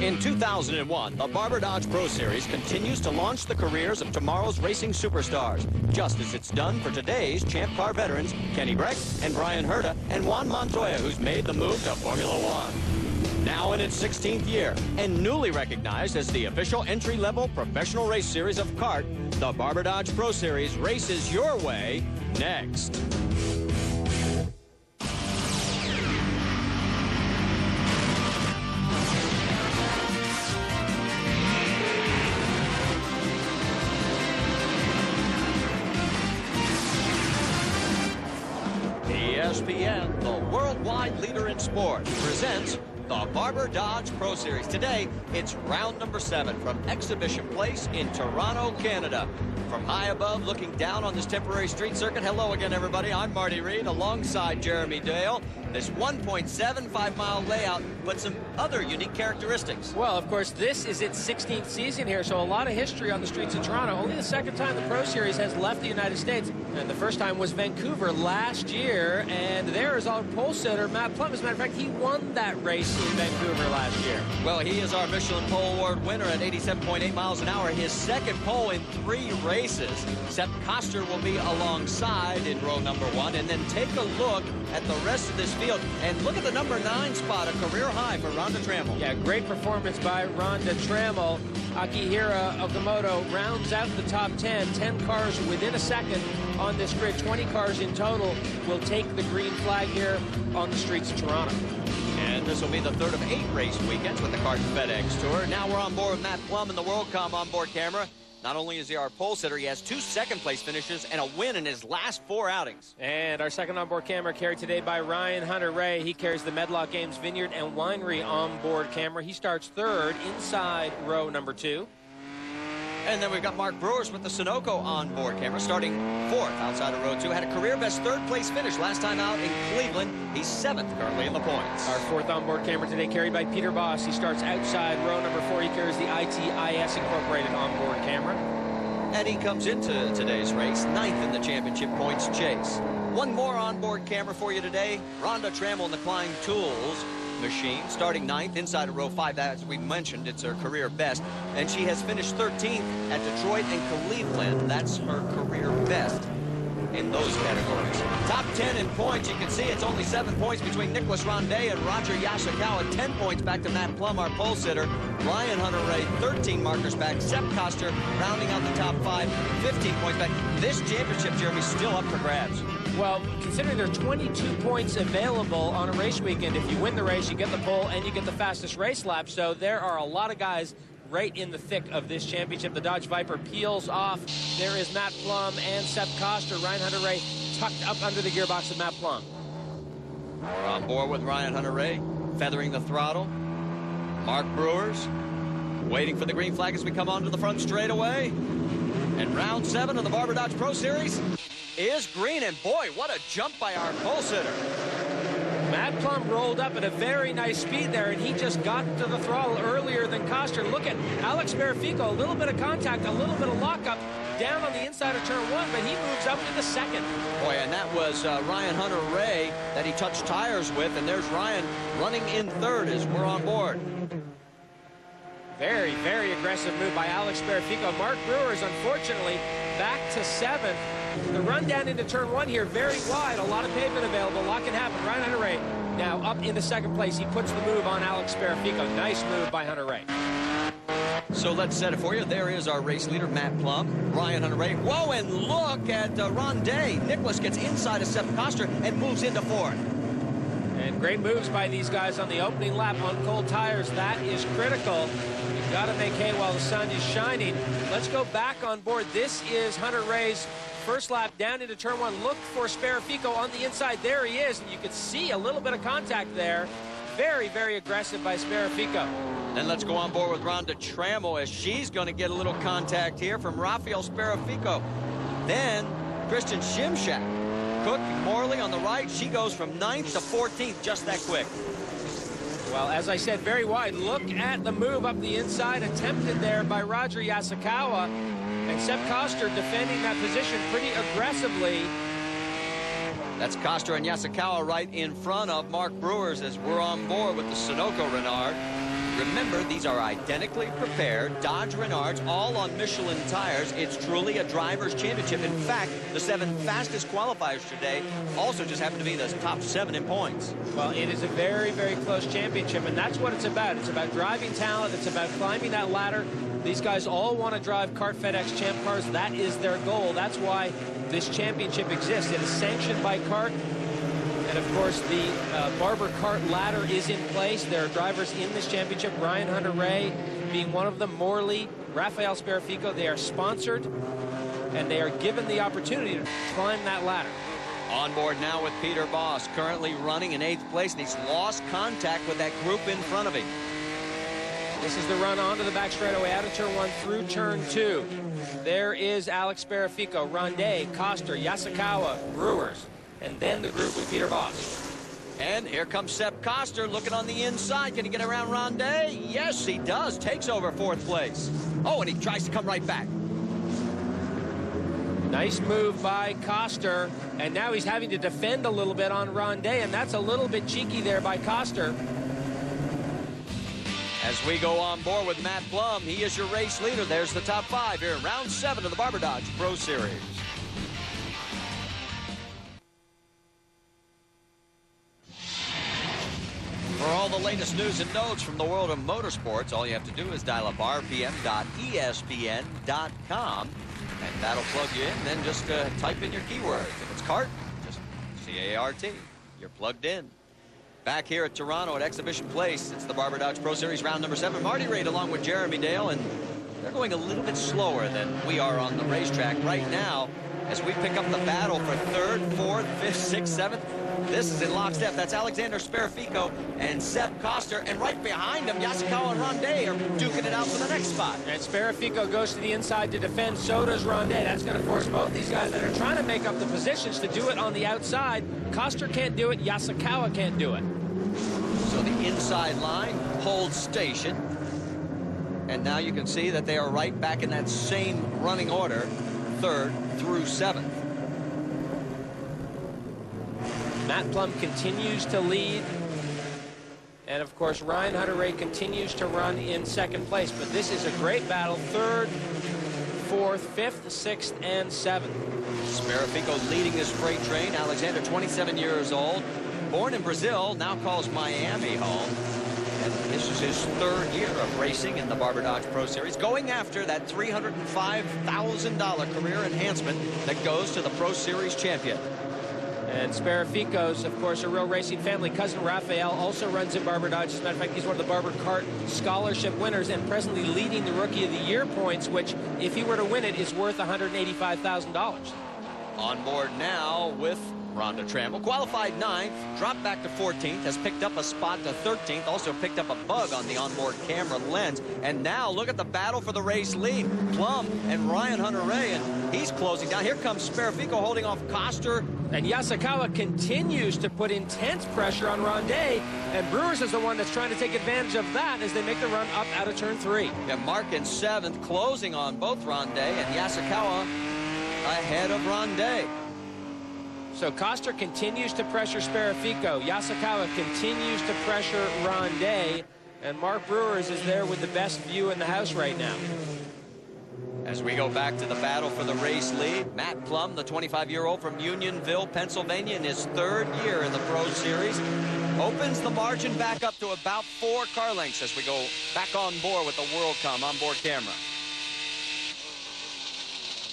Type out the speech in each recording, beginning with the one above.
In 2001, the Barber Dodge Pro Series continues to launch the careers of tomorrow's racing superstars, just as it's done for today's Champ Car veterans Kenny Brack and Bryan Herta and Juan Montoya, who's made the move to Formula One. Now in its 16th year, and newly recognized as the official entry-level professional race series of CART, the Barber Dodge Pro Series races your way next. ESPN, the worldwide leader in sport, presents the Barber Dodge Pro Series. Today, it's round number seven from Exhibition Place in Toronto, Canada. From high above, looking down on this temporary street circuit. Hello again, everybody. I'm Marty Reid alongside Jeremy Dale. This 1.75 mile layout, but some other unique characteristics. Well, of course, this is its 16th season here, so a lot of history on the streets of Toronto. Only the second time the Pro Series has left the United States, and the first time was Vancouver last year, and there is our pole sitter, Matt Plumb. As a matter of fact, he won that race in Vancouver last year. Well, he is our Michelin Pole Award winner at 87.8 miles an hour, his second pole in three races. Sepp Koster will be alongside in row number one, and then take a look at the rest of this field, and look at the number nine spot, a career high for Rhonda Trammell. Yeah, great performance by Rhonda Trammell. Akihira Okamoto rounds out the top 10. 10 cars within a second on this grid. 20 cars in total will take the green flag here on the streets of Toronto. And this will be the third of eight race weekends with the CART FedEx Tour. Now we're on board with Matt Plumb and the WorldCom onboard camera. Not only is he our pole sitter, he has two second place finishes and a win in his last four outings. And our second onboard camera carried today by Ryan Hunter-Reay. He carries the Medlock Ames Vineyard and Winery onboard camera. He starts third inside row number two. And then we've got Mark Brewers with the Sunoco onboard camera, starting fourth outside of row two. Had a career best third place finish last time out in Cleveland. He's seventh currently in the points. Our fourth onboard camera today carried by Peter Boss. He starts outside row number four. He carries the ITIS Incorporated onboard camera. And he comes into today's race ninth in the championship points chase. One more onboard camera for you today. Rhonda Trammell and the Klein Tools machine, starting ninth inside of row five. As we mentioned, it's her career best. And she has finished 13th at Detroit and Cleveland. That's her career best in those categories. Top 10 in points. You can see it's only seven points between Nicholas Rondet and Roger Yasukawa. 10 points back to Matt Plumb, our pole sitter. Ryan Hunter-Reay, 13 markers back. Sepp Koster rounding out the top five, 15 points back. This championship, Jeremy, still up for grabs. Well, considering there are 22 points available on a race weekend, if you win the race, you get the pole and you get the fastest race lap. So there are a lot of guys right in the thick of this championship. The Dodge Viper peels off. There is Matt Plumb and Sepp Koster. Ryan Hunter-Reay tucked up under the gearbox of Matt Plumb. We're on board with Ryan Hunter-Reay, feathering the throttle. Mark Brewers waiting for the green flag as we come onto the front straightaway. And round seven of the Barber Dodge Pro Series is green. And boy, what a jump by our pole sitter. Matt Plumb rolled up at a very nice speed there, and he just got to the throttle earlier than Koster. Look at Alex Sperafico, a little bit of contact, a little bit of lockup down on the inside of turn one, but he moves up to the second. Boy, and that was uh, Ryan Hunter-Reay that he touched tires with, and there's Ryan running in third as we're on board. Very, very aggressive move by Alex Sperafico. Mark Brewers, unfortunately, back to seventh. The run down into turn one here, very wide, a lot of pavement available. A lot can happen. Ryan Hunter-Reay now up into second place. He puts the move on Alex Sperafico. Nice move by Hunter-Reay. So let's set it for you. There is our race leader, Matt Plumb, Ryan Hunter-Reay. Whoa, and look at uh, Rondet. Nicholas gets inside of Sepp Koster and moves into fourth. And great moves by these guys on the opening lap on cold tires. That is critical. You've got to make hay while the sun is shining. Let's go back on board. This is Hunter-Reay's first lap down into turn one. Look for Sperafico on the inside. There he is. And you can see a little bit of contact there. Very, very aggressive by Sperafico. Then let's go on board with Rhonda Trammell as she's going to get a little contact here from Rafael Sperafico. Then Christian Shimshak. Cook Morley on the right. She goes from 9th to 14th just that quick. Well, as I said, very wide. Look at the move up the inside attempted there by Roger Yasukawa. And Sepp Koster defending that position pretty aggressively. That's Koster and Yasukawa right in front of Mark Brewers as we're on board with the Sunoco Reynard. Remember, these are identically prepared Dodge Reynards, all on Michelin tires. It's truly a driver's championship. In fact, the seven fastest qualifiers today also just happen to be the top seven in points. Well, it is a very, very close championship, and that's what it's about. It's about driving talent. It's about climbing that ladder. These guys all want to drive CART FedEx Champ cars. That is their goal. That's why this championship exists. It is sanctioned by CART. And of course, the uh, Barber Cart ladder is in place. There are drivers in this championship. Ryan Hunter-Reay being one of them. Morley, Rafael Sperafico. They are sponsored, and they are given the opportunity to climb that ladder. On board now with Peter Boss, currently running in eighth place, and he's lost contact with that group in front of him. This is the run onto the back straightaway out of turn one through turn two. There is Alex Sperafico, Rondet, Koster, Yasukawa, Brewers and then the group with Peter Voss. And here comes Sepp Koster looking on the inside. Can he get around Rondet? Yes, he does. Takes over fourth place. Oh, and he tries to come right back. Nice move by Koster. And now he's having to defend a little bit on Rondet, and that's a little bit cheeky there by Koster. As we go on board with Matt Plumb, he is your race leader. There's the top five here, round seven of the Barber Dodge Pro Series. Latest news and notes from the world of motorsports, all you have to do is dial up rpm.espn.com, and that'll plug you in. Then just uh, type in your keyword. If it's CART, just C-A-R-T. You're plugged in. Back here at Toronto at Exhibition Place, it's the Barber Dodge Pro Series round number seven. Marty Reid along with Jeremy Dale, and they're going a little bit slower than we are on the racetrack right now as we pick up the battle for third, fourth, fifth, sixth, seventh. This is in lockstep. That's Alexander Sperafico and Sepp Koster. And right behind him, Yasukawa and Rondet are duking it out for the next spot. And Sperafico goes to the inside to defend. So does Rondet. That's going to force both these guys that are trying to make up the positions to do it on the outside. Koster can't do it. Yasukawa can't do it. So the inside line holds station. And now you can see that they are right back in that same running order, third through seventh. Matt Plumb continues to lead. And of course, Ryan Hunter-Reay continues to run in second place. But this is a great battle. Third, fourth, fifth, sixth, and seventh. Sperafico leading this freight train. Alexander, 27 years old. Born in Brazil, now calls Miami home. And this is his third year of racing in the Barber Dodge Pro Series, going after that $305,000 career enhancement that goes to the Pro Series champion. And Sperafico's, of course, a real racing family. Cousin Rafael also runs in Barber Dodge. As a matter of fact, he's one of the Barber Cart Scholarship winners and presently leading the Rookie of the Year points, which, if he were to win it, is worth $185,000. On board now with Rhonda Trammell, qualified ninth, dropped back to 14th, has picked up a spot to 13th, also picked up a bug on the onboard camera lens. And now look at the battle for the race lead. Plumb and Ryan Hunter-Reay, and he's closing down. Here comes Sperafico holding off Koster. And Yasukawa continues to put intense pressure on Rondet, and Brewers is the one that's trying to take advantage of that as they make the run up out of turn three. Yeah, Mark in seventh, closing on both Rondet and Yasukawa ahead of Rondet. So Koster continues to pressure Sperafico. Yasukawa continues to pressure Rondet. And Mark Brewers is there with the best view in the house right now. As we go back to the battle for the race lead, Matt Plumb, the 25-year-old from Unionville, Pennsylvania, in his third year in the Pro Series, opens the margin back up to about four car lengths as we go back on board with the WorldCom onboard camera.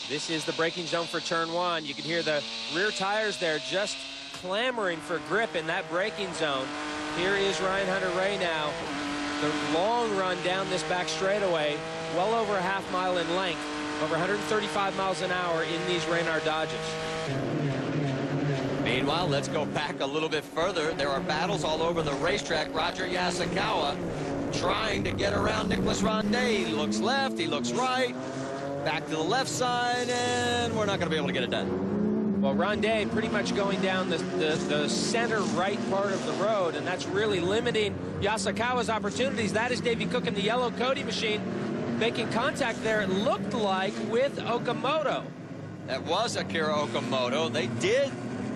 This is the braking zone for turn one. You can hear the rear tires there just clamoring for grip in that braking zone. Here is Ryan Hunter-Reay now. The long run down this back straightaway, well over a half mile in length, over 135 miles an hour in these Reynard Dodges. Meanwhile, let's go back a little bit further. There are battles all over the racetrack. Roger Yasukawa trying to get around Nicholas Rondet. He looks left, he looks right back to the left side, and we're not going to be able to get it done. Well, Rondet pretty much going down the, the, the, center right part of the road, and that's really limiting Yasukawa's opportunities. That is Davey Cook in the yellow Cody machine making contact there, it looked like, with Okamoto. That was Akira Okamoto. They did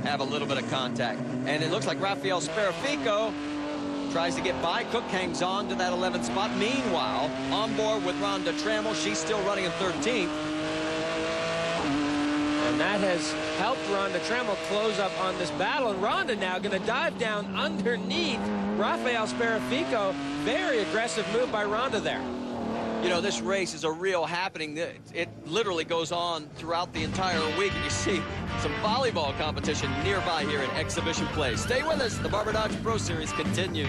have a little bit of contact. And it looks like Rafael Sperafico tries to get by. Cook hangs on to that 11th spot. Meanwhile, on board with Rhonda Trammell, she's still running in 13th. And that has helped Rhonda Trammell close up on this battle. And Rhonda now going to dive down underneath Rafael Sperafico. Very aggressive move by Rhonda there. You know, this race is a real happening. It literally goes on throughout the entire week. And you see some volleyball competition nearby here in Exhibition Place. Stay with us. The Barber Dodge Pro Series continues.